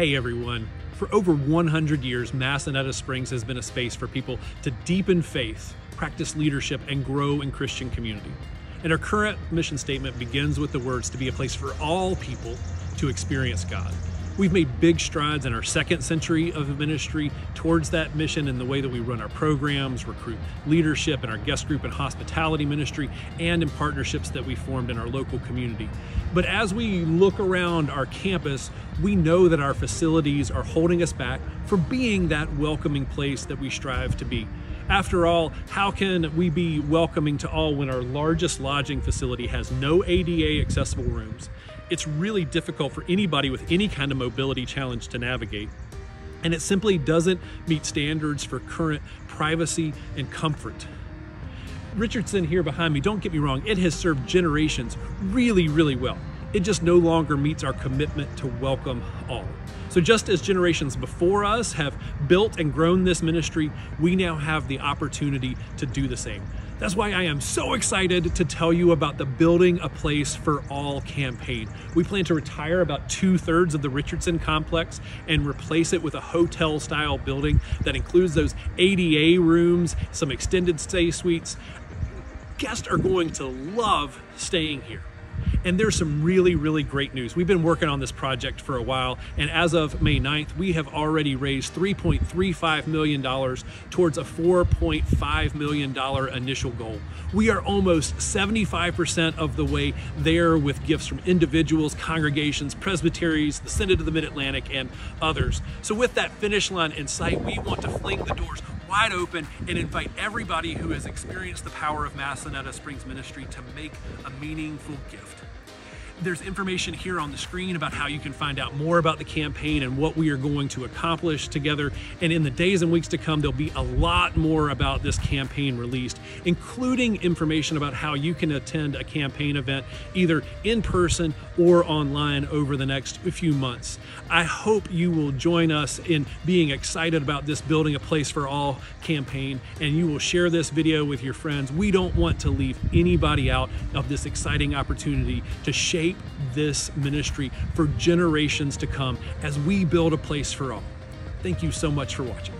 Hey everyone. For over 100 years, Massanetta Springs has been a space for people to deepen faith, practice leadership, and grow in Christian community. And our current mission statement begins with the words to be a place for all people to experience God. We've made big strides in our second century of ministry towards that mission in the way that we run our programs, recruit leadership in our guest group and hospitality ministry, and in partnerships that we formed in our local community. But as we look around our campus, we know that our facilities are holding us back from being that welcoming place that we strive to be. After all, how can we be welcoming to all when our largest lodging facility has no ADA accessible rooms? It's really difficult for anybody with any kind of mobility challenge to navigate. And it simply doesn't meet standards for current privacy and comfort. Richardson here behind me, don't get me wrong, it has served generations really, really well. It just no longer meets our commitment to welcome all. So, just as generations before us have built and grown this ministry, we now have the opportunity to do the same. That's why I am so excited to tell you about the Building a Place for All campaign. We plan to retire about two thirds of the Richardson complex and replace it with a hotel style building that includes those ADA rooms, some extended stay suites. Guests are going to love staying here. And there's some really, really great news. We've been working on this project for a while, and as of May 9th, we have already raised $3.35 million towards a $4.5 million initial goal. We are almost 75% of the way there with gifts from individuals, congregations, presbyteries, the Synod of the Mid Atlantic, and others. So, with that finish line in sight, we want to fling the doors wide open and invite everybody who has experienced the power of Massanetta Springs Ministry to make a meaningful gift. There's information here on the screen about how you can find out more about the campaign and what we are going to accomplish together. And in the days and weeks to come, there'll be a lot more about this campaign released, including information about how you can attend a campaign event either in person or online over the next few months. I hope you will join us in being excited about this Building a Place for All campaign and you will share this video with your friends. We don't want to leave anybody out of this exciting opportunity to shape shape this ministry for generations to come as we build a place for all. Thank you so much for watching.